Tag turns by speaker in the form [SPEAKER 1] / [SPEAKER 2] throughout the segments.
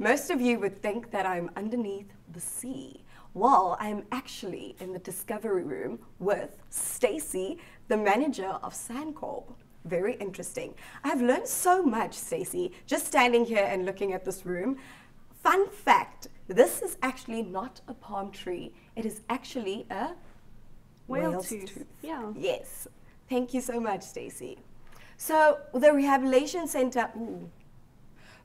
[SPEAKER 1] Most of you would think that I'm underneath the sea. Well, I'm actually in the discovery room with Stacey, the manager of SANCCOB. Very interesting. I've learned so much, Stacey, just standing here and looking at this room. Fun fact, this is actually not a palm tree. It is actually a
[SPEAKER 2] Whale
[SPEAKER 1] whale's
[SPEAKER 2] tooth. Yeah.
[SPEAKER 1] Yes. Thank you so much, Stacey. So the rehabilitation center. Ooh,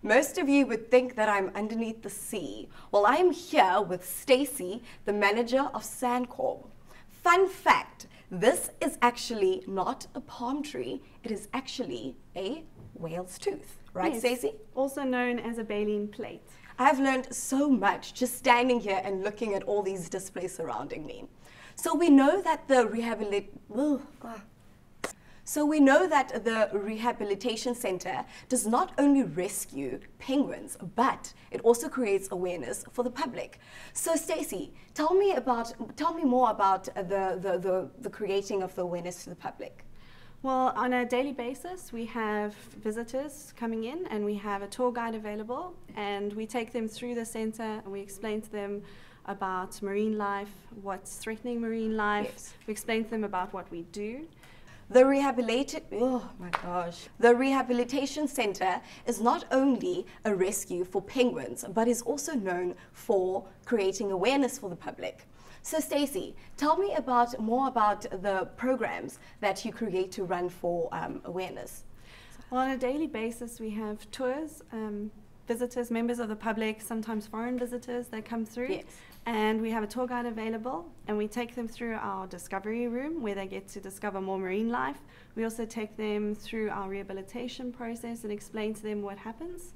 [SPEAKER 1] most of you would think that I'm underneath the sea. Well, I am here with Stacey, the manager of SANCCOB. Fun fact, this is actually not a palm tree. It is actually a whale's tooth. Right,
[SPEAKER 2] Yes.
[SPEAKER 1] Stacey?
[SPEAKER 2] Also known as a baleen plate.
[SPEAKER 1] I've learned so much just standing here and looking at all these displays surrounding me. So we know that the rehabilit Ugh, ah. So we know that the rehabilitation center does not only rescue penguins, but it also creates awareness for the public. So Stacey, tell me about tell me more about the, the, the, the creating of the awareness to the public.
[SPEAKER 2] Well, on a daily basis, we have visitors coming in and we have a tour guide available, and we take them through the center and we explain to them about marine life, what's threatening marine life.
[SPEAKER 1] Yes.
[SPEAKER 2] We explain to them about what we do.
[SPEAKER 1] The rehabilitation, oh my gosh. The rehabilitation center is not only a rescue for penguins, but is also known for creating awareness for the public. So Stacey, tell me about more about the programs that you create to run for um, awareness.
[SPEAKER 2] Well, on a daily basis, we have tours, um, visitors, members of the public, sometimes foreign visitors that come through.
[SPEAKER 1] Yes.
[SPEAKER 2] And we have a tour guide available, and we take them through our discovery room where they get to discover more marine life. We also take them through our rehabilitation process and explain to them what happens.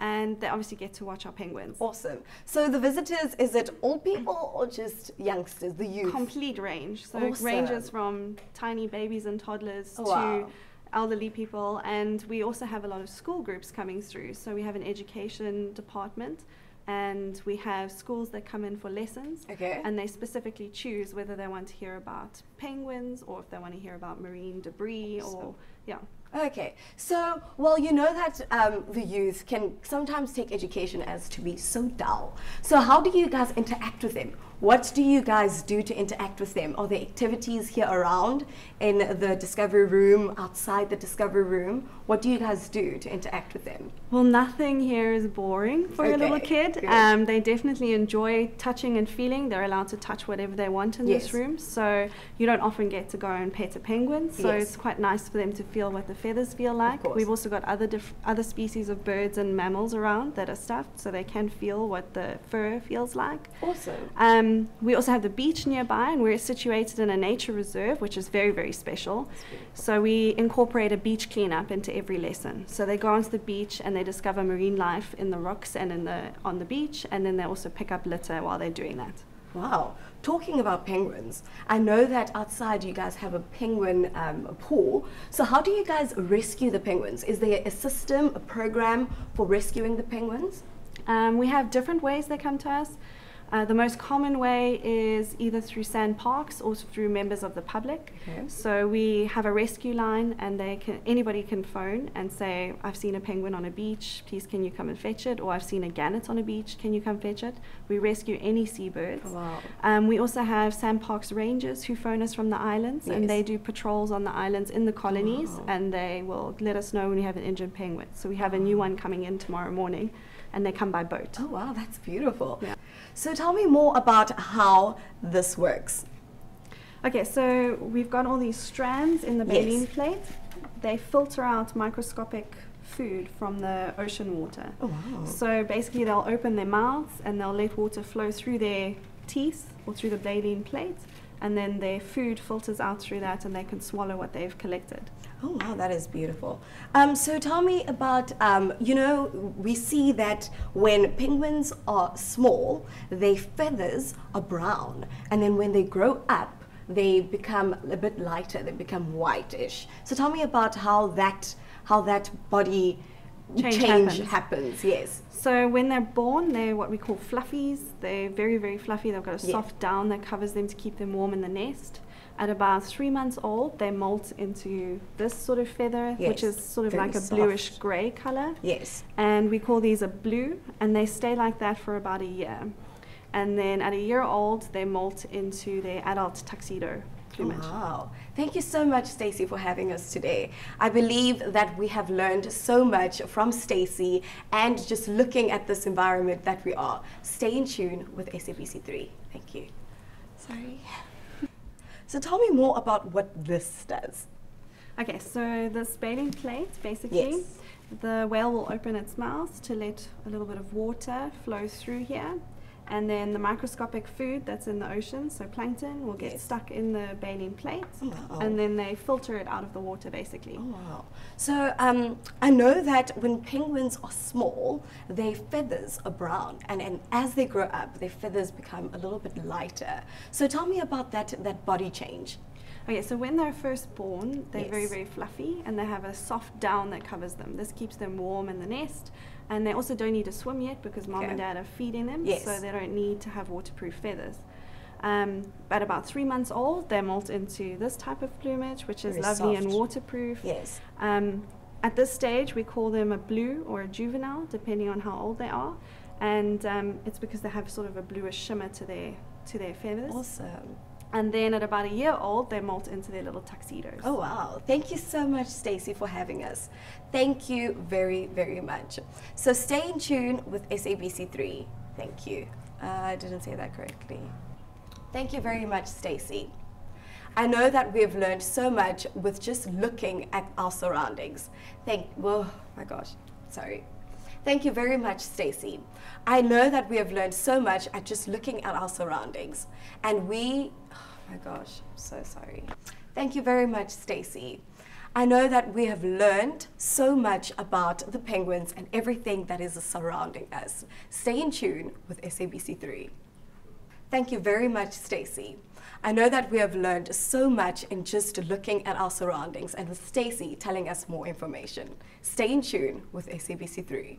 [SPEAKER 2] And they obviously get to watch our penguins.
[SPEAKER 1] Awesome. So the visitors, is it all people or just youngsters, the youth?
[SPEAKER 2] Complete range. So
[SPEAKER 1] Awesome.
[SPEAKER 2] it ranges from tiny babies and toddlers to. Elderly people. And we also have a lot of school groups coming through. So we have an education department and we have schools that come in for lessons.
[SPEAKER 1] Okay.
[SPEAKER 2] And they specifically choose whether they want to hear about penguins or if they want to hear about marine debris or, yeah.
[SPEAKER 1] Okay, so well, you know that um, the youth can sometimes take education as to be so dull. So how do you guys interact with them? What do you guys do to interact with them? Are there activities here around in the discovery room, outside the discovery room? What do you guys do to interact with them?
[SPEAKER 2] Well, nothing here is boring for a little kid. Um, they definitely enjoy touching and feeling. They're allowed to touch whatever they want in
[SPEAKER 1] Yes.
[SPEAKER 2] this room. So you don't often get to go and pet a penguin. So
[SPEAKER 1] Yes.
[SPEAKER 2] it's quite nice for them to feel what the feathers feel like. We've also got other diff- other species of birds and mammals around that are stuffed, so they can feel what the fur feels like.
[SPEAKER 1] Awesome.
[SPEAKER 2] Um, we also have the beach nearby, and we're situated in a nature reserve, which is very, very special. So we incorporate a beach cleanup into every lesson. So they go onto the beach and they discover marine life in the rocks and in the on the beach, and then they also pick up litter while they're doing that.
[SPEAKER 1] Wow. Talking about penguins, I know that outside you guys have a penguin um, pool. So how do you guys rescue the penguins? Is there a system, a program for rescuing the penguins?
[SPEAKER 2] Um, we have different ways they come to us. Uh, the most common way is either through SANParks or through members of the public.
[SPEAKER 1] Okay.
[SPEAKER 2] So we have a rescue line, and they can anybody can phone and say, "I've seen a penguin on a beach. Please, can you come and fetch it?" Or "I've seen a gannet on a beach. Can you come fetch it?" We rescue any seabirds.
[SPEAKER 1] Wow.
[SPEAKER 2] Um, we also have SANParks rangers who phone us from the islands,
[SPEAKER 1] Yes.
[SPEAKER 2] and they do patrols on the islands in the colonies, and they will let us know when we have an injured penguin. So we have a new one coming in tomorrow morning, and they come by boat.
[SPEAKER 1] Oh wow, that's beautiful.
[SPEAKER 2] Yeah.
[SPEAKER 1] So tell me more about how this works.
[SPEAKER 2] Okay, so we've got all these strands in the
[SPEAKER 1] Yes.
[SPEAKER 2] baleen plate. They filter out microscopic food from the ocean water.
[SPEAKER 1] Oh wow.
[SPEAKER 2] So basically, they'll open their mouths and they'll let water flow through their teeth or through the baleen plate, and then their food filters out through that, and they can swallow what they've collected.
[SPEAKER 1] Oh wow, that is beautiful. Um, so tell me about, um, you know, we see that when penguins are small, their feathers are brown, and then when they grow up, they become a bit lighter. They become whitish. So tell me about how that how that body
[SPEAKER 2] Change
[SPEAKER 1] change,
[SPEAKER 2] happens.
[SPEAKER 1] happens. Yes.
[SPEAKER 2] So when they're born, they're what we call fluffies. They're very, very fluffy. They've got a
[SPEAKER 1] Yeah.
[SPEAKER 2] soft down that covers them to keep them warm in the nest. At about three months old, they molt into this sort of feather, which is sort of
[SPEAKER 1] very
[SPEAKER 2] like a
[SPEAKER 1] soft.
[SPEAKER 2] bluish grey colour.
[SPEAKER 1] Yes.
[SPEAKER 2] And we call these a blue, and they stay like that for about a year. And then at a year old, they molt into their adult tuxedo
[SPEAKER 1] Wow. Thank you so much, Stacey, for having us today. I believe that we have learned so much from Stacey and just looking at this environment that we are. Stay in tune with SABC3. Thank you. Sorry. So tell me more about what this does.
[SPEAKER 2] Okay, so this baleen plate, basically,
[SPEAKER 1] Yes.
[SPEAKER 2] the whale will open its mouth to let a little bit of water flow through here. And then the microscopic food that's in the ocean, so plankton, will get
[SPEAKER 1] Yes.
[SPEAKER 2] stuck in the baleen plate.
[SPEAKER 1] Wow.
[SPEAKER 2] And then they filter it out of the water, basically.
[SPEAKER 1] Oh, wow. So um, I know that when penguins are small, their feathers are brown, and, and as they grow up, their feathers become a little bit lighter. So tell me about that, that body change.
[SPEAKER 2] Okay, so when they're first born, they're very,
[SPEAKER 1] Yes.
[SPEAKER 2] very fluffy and they have a soft down that covers them. This keeps them warm in the nest. And they also don't need to swim yet because mom
[SPEAKER 1] Okay.
[SPEAKER 2] and dad are feeding them,
[SPEAKER 1] Yes.
[SPEAKER 2] so they don't need to have waterproof feathers. Um, at about three months old, they molt into this type of plumage, which is
[SPEAKER 1] Very
[SPEAKER 2] lovely and waterproof.
[SPEAKER 1] Yes.
[SPEAKER 2] Um, at this stage, we call them a blue or a juvenile, depending on how old they are, and um, it's because they have sort of a bluish shimmer to their to their feathers.
[SPEAKER 1] Awesome.
[SPEAKER 2] And then at about a year old, they molt into their little tuxedos.
[SPEAKER 1] Oh wow. Thank you so much Stacey for having us. Thank you very very much. So stay in tune with SABC3. Thank you. Uh, I didn't say that correctly. Thank you very much Stacey. I know that we have learned so much with just looking at our surroundings. Thank oh my gosh. Sorry. Thank you very much, Stacey. I know that we have learned so much at just looking at our surroundings. And we, oh my gosh, I'm so sorry. Thank you very much, Stacey. I know that we have learned so much about the penguins and everything that is surrounding us. Stay in tune with SABC3. Thank you very much, Stacey. I know that we have learned so much in just looking at our surroundings and with Stacey telling us more information. Stay in tune with SABC3.